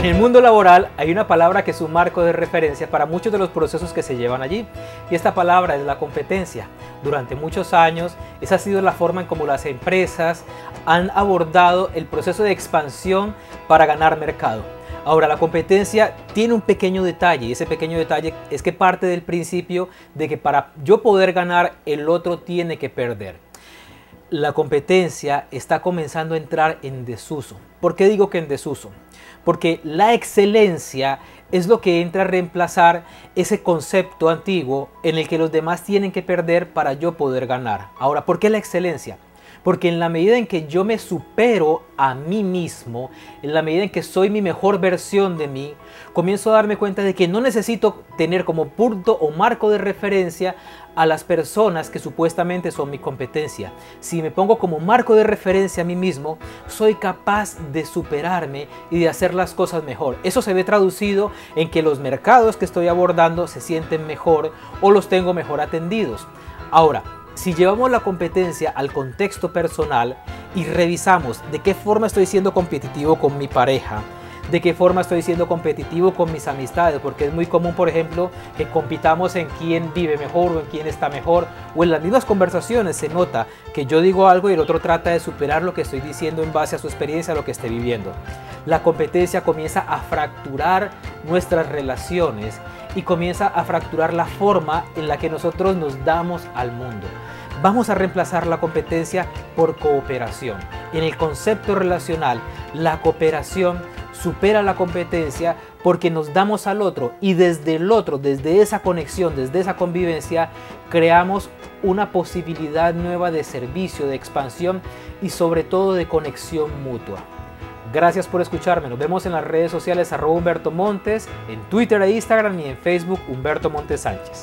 En el mundo laboral hay una palabra que es un marco de referencia para muchos de los procesos que se llevan allí y esta palabra es la competencia. Durante muchos años esa ha sido la forma en cómo las empresas han abordado el proceso de expansión para ganar mercado. Ahora, la competencia tiene un pequeño detalle y ese pequeño detalle es que parte del principio de que para yo poder ganar, el otro tiene que perder. La competencia está comenzando a entrar en desuso. ¿Por qué digo que en desuso? porque la excelencia es lo que entra a reemplazar ese concepto antiguo en el que los demás tienen que perder para yo poder ganar. Ahora, ¿por qué la excelencia? Porque en la medida en que yo me supero a mí mismo, en la medida en que soy mi mejor versión de mí, comienzo a darme cuenta de que no necesito tener como punto o marco de referencia a las personas que supuestamente son mi competencia. Si me pongo como marco de referencia a mí mismo, soy capaz de superarme y de hacer las cosas mejor. Eso se ve traducido en que los mercados que estoy abordando se sienten mejor o los tengo mejor atendidos. Ahora, si llevamos la competencia al contexto personal y revisamos de qué forma estoy siendo competitivo con mi pareja, de qué forma estoy siendo competitivo con mis amistades, porque es muy común, por ejemplo, que compitamos en quién vive mejor o en quién está mejor, o en las mismas conversaciones se nota que yo digo algo y el otro trata de superar lo que estoy diciendo en base a su experiencia, a lo que esté viviendo. La competencia comienza a fracturar nuestras relaciones y comienza a fracturar la forma en la que nosotros nos damos al mundo. Vamos a reemplazar la competencia por cooperación. En el concepto relacional, la cooperación supera la competencia porque nos damos al otro y desde el otro, desde esa conexión, desde esa convivencia, creamos una posibilidad nueva de servicio, de expansión y sobre todo de conexión mutua. Gracias por escucharme. Nos vemos en las redes sociales arroba Humberto Montes, en Twitter e Instagram y en Facebook Humberto Montes Sánchez.